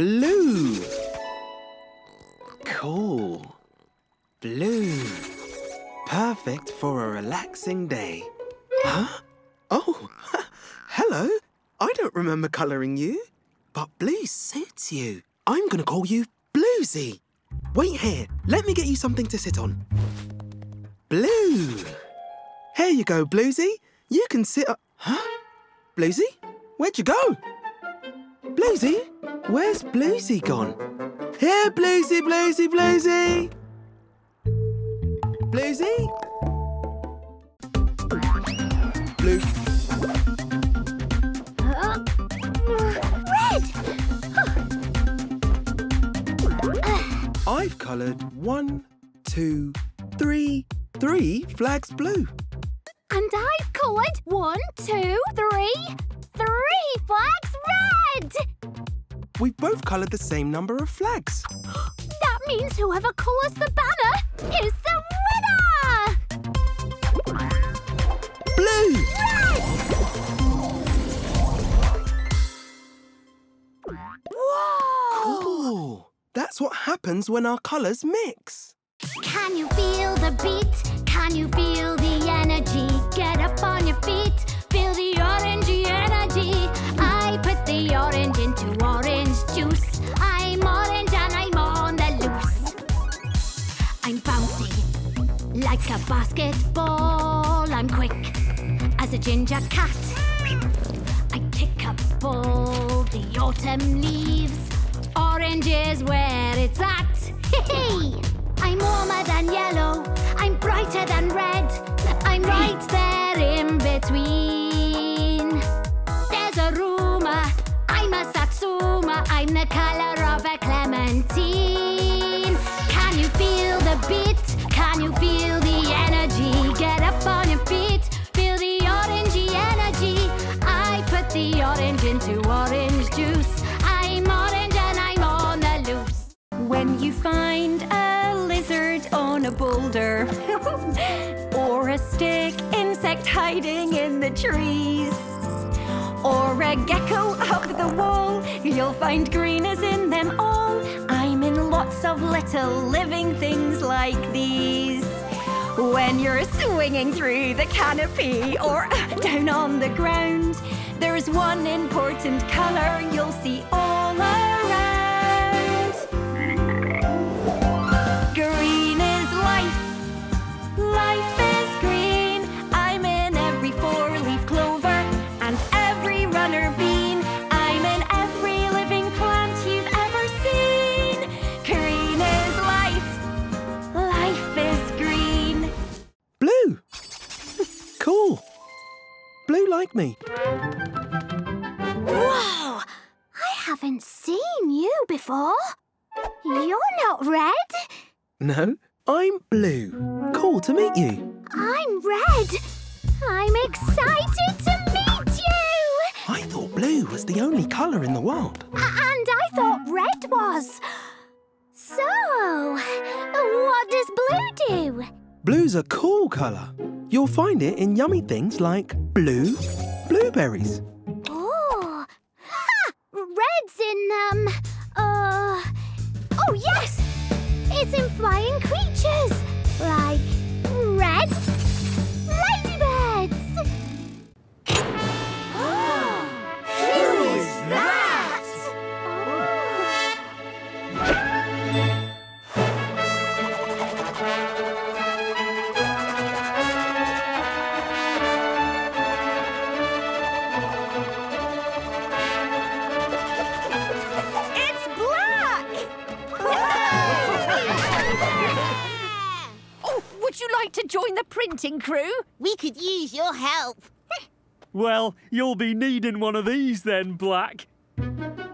Blue. Cool. Blue. Perfect for a relaxing day. Huh? Oh, hello. I don't remember colouring you, but blue suits you. I'm going to call you Bluesy. Wait here. Let me get you something to sit on. Blue. Here you go, Bluesy. You can sit up. Huh? Bluesy? Where'd you go? Bluesy? Where's Bluesy gone? Here, Bluesy, Bluesy, Bluesy! Bluesy? Blue. Uh, red! I've coloured one, two, three, three flags blue. And I've coloured one, two, three, three flags red! We've both coloured the same number of flags. That means whoever colours the banner is the winner! Blue! Whoa! Cool! That's what happens when our colours mix. Can you feel the beat? Can you feel the energy? Get up on your feet, basketball. I'm quick as a ginger cat. I kick up all the autumn leaves. Orange is where it's at. Hey! I'm warmer than yellow. I'm brighter than red. I'm right there in between. There's a rumor. I'm a satsuma. I'm the color of a or a stick insect hiding in the trees or a gecko up the wall, you'll find green is in them all. I'm in lots of little living things like these. When you're swinging through the canopy or down on the ground, there's one important colour you'll see all around. Like me. Whoa! I haven't seen you before. You're not red. No, I'm blue. Cool to meet you. I'm red. I'm excited to meet you. I thought blue was the only colour in the world. A- and I thought red was. So, what does blue do? Blue's a cool colour. You'll find it in yummy things like blue blueberries. Join the printing crew? We could use your help. Well, you'll be needing one of these then, Black. Black.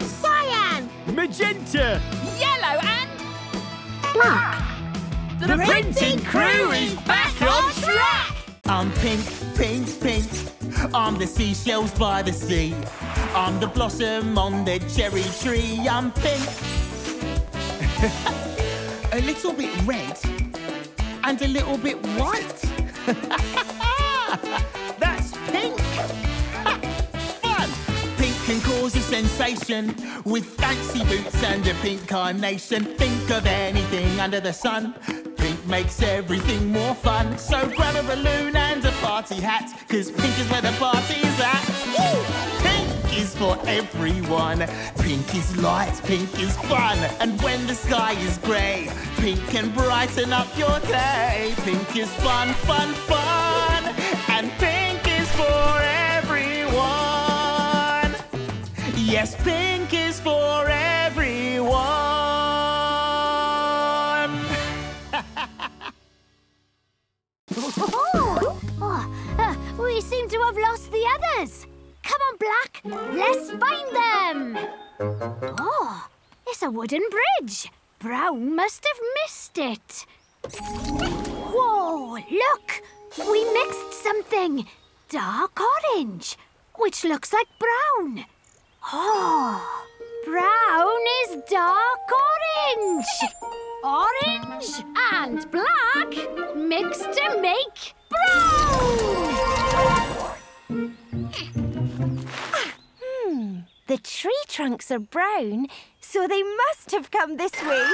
Cyan! Magenta! Yellow and Black! The, printing crew is back on track! I'm pink, pink, pink. I'm the seashells by the sea. I'm the blossom on the cherry tree. I'm pink, a little bit red and a little bit white. That's pink. Fun! Pink can cause a sensation with fancy boots and a pink carnation. Think of anything under the sun. Makes everything more fun. So grab a balloon and a party hat, cause pink is where the party's at. Woo! Pink is for everyone. Pink is light, pink is fun. And when the sky is grey, pink can brighten up your day. Pink is fun, fun, fun. And pink is for everyone. Yes, pink is for everyone. Let's find them. Oh, it's a wooden bridge. Brown must have missed it. Whoa, look. We mixed something. Dark orange, which looks like brown. Oh, brown is dark orange. Orange and black mixed to make brown. Tree trunks are brown, so they must have come this way.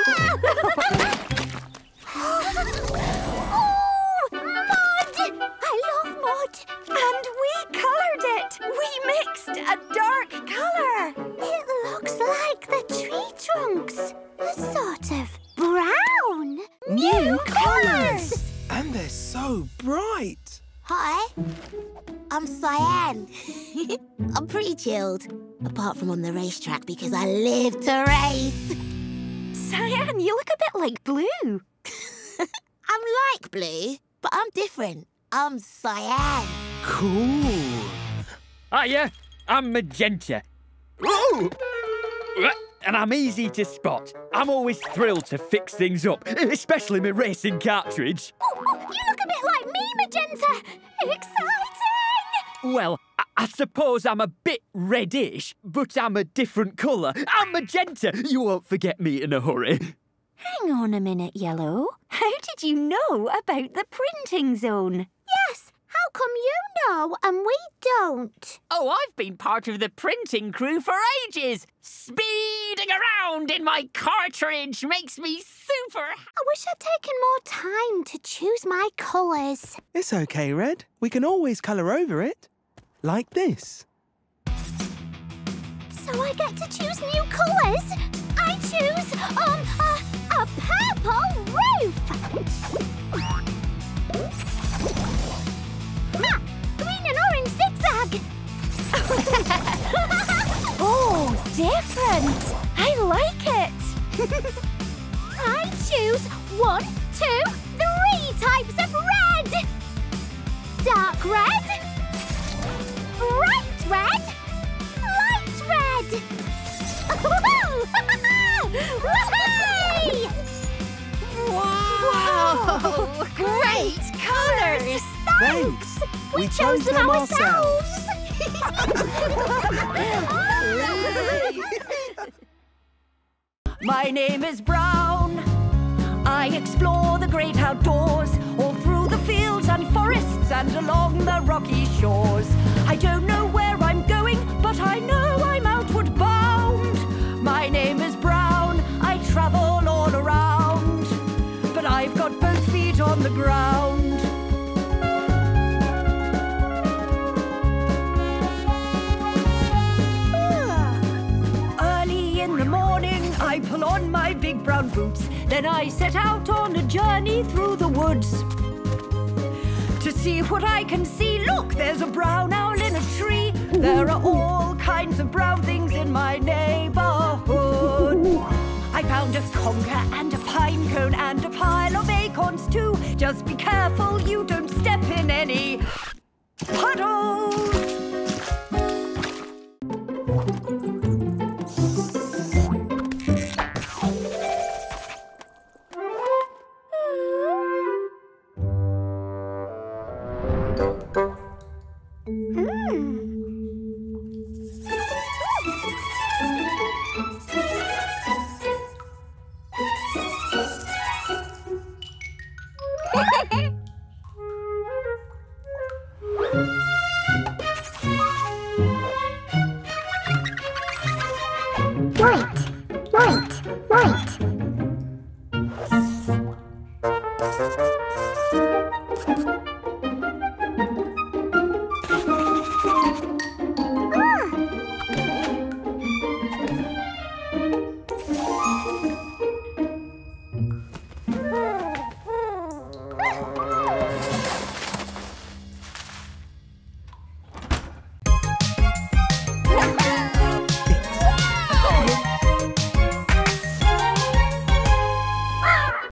Oh, mud! I love mud. and we coloured it. We mixed a dark colour. Pretty apart from on the racetrack because I live to race. Cyan, you look a bit like blue. I'm like blue, but I'm different. I'm Cyan. Cool. Ah, Hiya, I'm Magenta. Ooh! And I'm easy to spot. I'm always thrilled to fix things up, especially my racing cartridge. Oh, oh, you look a bit like me, Magenta. Exciting! Well, I, I suppose I'm a bit reddish, but I'm a different colour. I'm magenta. You won't forget me in a hurry. Hang on a minute, Yellow. How did you know about the printing zone? Yes, how come you know and we don't? Oh, I've been part of the printing crew for ages. Speeding around in my cartridge makes me super. I wish I'd taken more time to choose my colours. It's okay, Red. We can always colour over it. Like this. So I get to choose new colours. I choose, um, a, a purple roof. Ah, green and orange zigzag. Oh, different. I like it. I choose one, two, three types of red. Dark red, red, light red. Wow! Great colours! Thanks. We chose them ourselves. My name is Brown. I explore the great outdoors, all through the fields and forests and along the rocky shores. I don't know where on my big brown boots. Then I set out on a journey through the woods. To see what I can see, look, there's a brown owl in a tree. There are all kinds of brown things in my neighborhood. I found a conker and a pine cone and a pile of acorns too. Just be careful you don't step in any puddles.